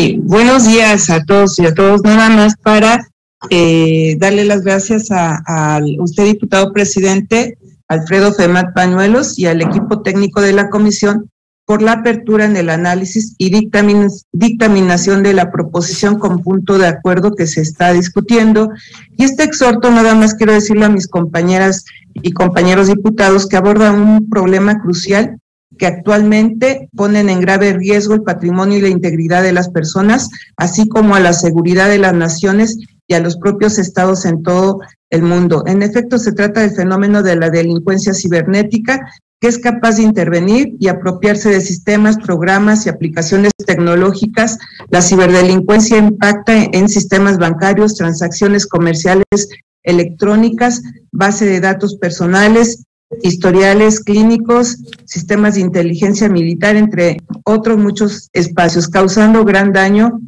Buenos días a todos y a todos. Nada más para eh, darle las gracias a, usted, diputado presidente Alfredo Femat Pañuelos, y al equipo técnico de la comisión por la apertura en el análisis y dictaminación de la proposición con punto de acuerdo que se está discutiendo. Y este exhorto, nada más quiero decirle a mis compañeras y compañeros diputados que aborda un problema crucial que actualmente ponen en grave riesgo el patrimonio y la integridad de las personas, así como a la seguridad de las naciones y a los propios estados en todo el mundo. En efecto, se trata del fenómeno de la delincuencia cibernética, que es capaz de intervenir y apropiarse de sistemas, programas y aplicaciones tecnológicas. La ciberdelincuencia impacta en sistemas bancarios, transacciones comerciales electrónicas, base de datos personales, historiales clínicos, sistemas de inteligencia militar, entre otros muchos espacios, causando gran daño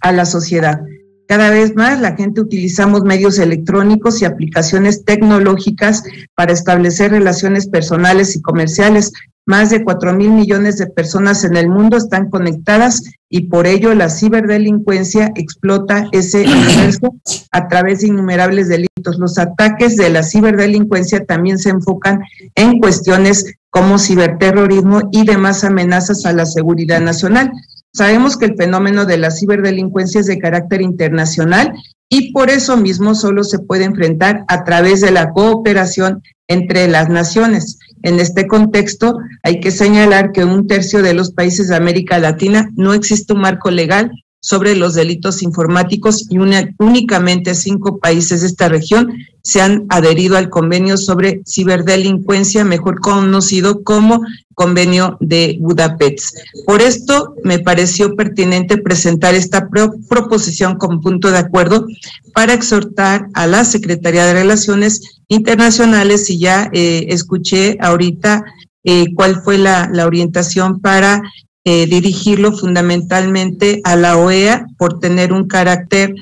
a la sociedad. Cada vez más la gente utilizamos medios electrónicos y aplicaciones tecnológicas para establecer relaciones personales y comerciales. Más de cuatro mil millones de personas en el mundo están conectadas y por ello la ciberdelincuencia explota ese universo a través de innumerables delitos. Los ataques de la ciberdelincuencia también se enfocan en cuestiones como ciberterrorismo y demás amenazas a la seguridad nacional. Sabemos que el fenómeno de la ciberdelincuencia es de carácter internacional y por eso mismo solo se puede enfrentar a través de la cooperación entre las naciones. En este contexto, hay que señalar que un tercio de los países de América Latina no existe un marco legal sobre los delitos informáticos y únicamente cinco países de esta región se han adherido al convenio sobre ciberdelincuencia, mejor conocido como convenio de Budapest. Por esto me pareció pertinente presentar esta proposición como punto de acuerdo para exhortar a la Secretaría de Relaciones Internacionales y ya eh, escuché ahorita eh, cuál fue la, la orientación para eh, dirigirlo fundamentalmente a la OEA por tener un carácter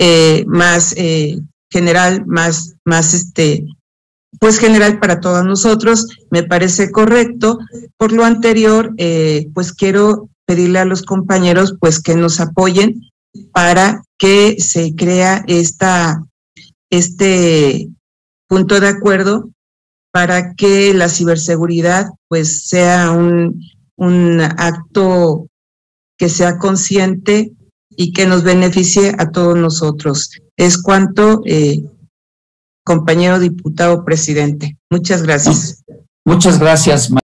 eh, más eh, general, más, más este, pues general para todos nosotros, me parece correcto. Por lo anterior, pues quiero pedirle a los compañeros pues que nos apoyen para que se crea esta, este punto de acuerdo para que la ciberseguridad pues sea un un acto que sea consciente y que nos beneficie a todos nosotros. Es cuanto, eh, compañero diputado presidente. Muchas gracias. Muchas gracias.